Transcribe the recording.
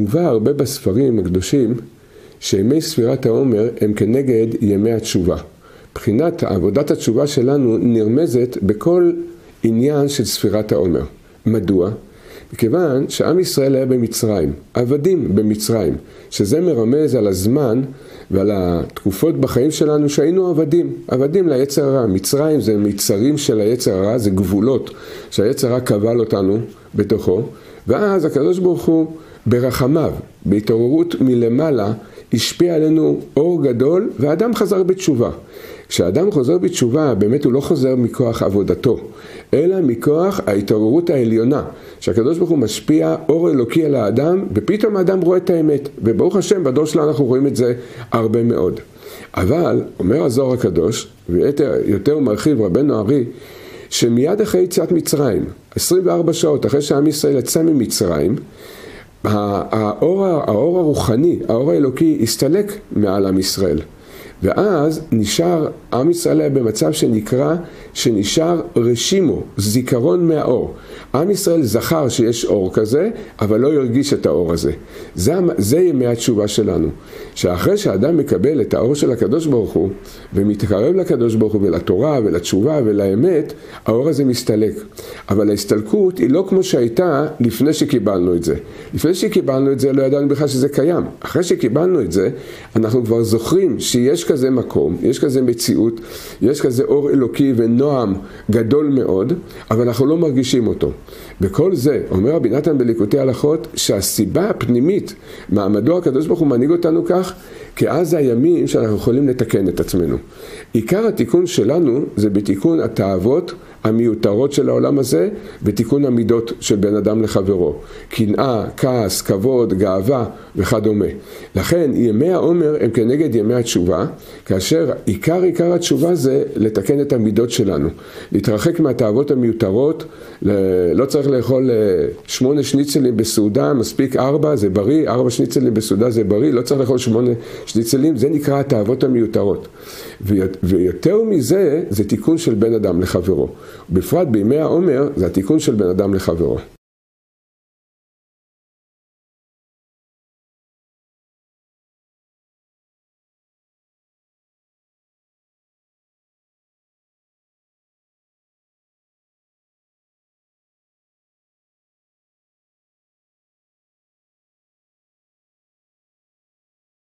מובא הרבה בספרים הקדושים שימי ספירת העומר הם כנגד ימי התשובה. מבחינת עבודת התשובה שלנו נרמזת בכל עניין של ספירת העומר. מדוע? מכיוון שעם ישראל היה במצרים, עבדים במצרים, שזה מרמז על הזמן ועל התקופות בחיים שלנו שהיינו עבדים, עבדים ליצר הרע. מצרים זה מצרים של היצר הרע, זה גבולות שהיצר הרע קבל אותנו בתוכו, ואז הקדוש ברוך הוא ברחמיו, בהתעוררות מלמעלה, השפיע עלינו אור גדול, והאדם חזר בתשובה. כשאדם חוזר בתשובה, באמת הוא לא חוזר מכוח עבודתו, אלא מכוח ההתעוררות העליונה, שהקדוש ברוך הוא משפיע אור אלוקי על האדם, ופתאום האדם רואה את האמת. וברוך השם, בדור שלנו אנחנו רואים את זה הרבה מאוד. אבל, אומר הזוהר הקדוש, ויותר מרחיב רבנו ארי, שמיד אחרי יציאת מצרים, 24 שעות אחרי שעם ישראל יצא ממצרים, האור, האור הרוחני, האור האלוקי, הסתלק מעל עם ישראל. ואז נשאר, עם ישראל במצב שנקרא, שנשאר רשימו, זיכרון מהאור. עם ישראל זכר שיש אור כזה, אבל לא הרגיש את האור הזה. זה, זה ימי התשובה שלנו. שאחרי שאדם מקבל את האור של הקדוש ברוך הוא, ומתקרב לקדוש ברוך הוא ולתורה ולתשובה ולאמת, האור הזה מסתלק. אבל ההסתלקות היא לא כמו שהייתה לפני שקיבלנו את זה. לפני שקיבלנו את זה לא ידענו בכלל שזה קיים. אחרי שקיבלנו את זה, אנחנו כבר זוכרים שיש כזה מקום, יש כזה מציאות, יש כזה אור אלוקי ונועם גדול מאוד, אבל אנחנו לא מרגישים אותו. וכל זה, אומר רבי נתן בליקוטי הלכות, שהסיבה הפנימית, מעמדו הקדוש ברוך הוא מנהיג אותנו כך, כי אז זה הימים שאנחנו יכולים לתקן את עצמנו. עיקר התיקון שלנו זה בתיקון התאוות המיותרות של העולם הזה, בתיקון המידות של בן אדם לחברו. קנאה, כעס, כבוד, גאווה וכדומה. לכן ימי העומר הם כנגד ימי התשובה, כאשר עיקר עיקר התשובה זה לתקן את המידות שלנו. להתרחק מהתאוות המיותרות, לא צריך לאכול אה, שמונה שניצלים בסעודה, מספיק ארבע, זה בריא, ארבע שניצלים בסעודה זה בריא, לא צריך לאכול שמונה שניצלים, זה נקרא התאוות המיותרות. ויותר מזה, זה תיקון של בן אדם לחברו. בפרט בימי העומר, זה התיקון של בן אדם לחברו.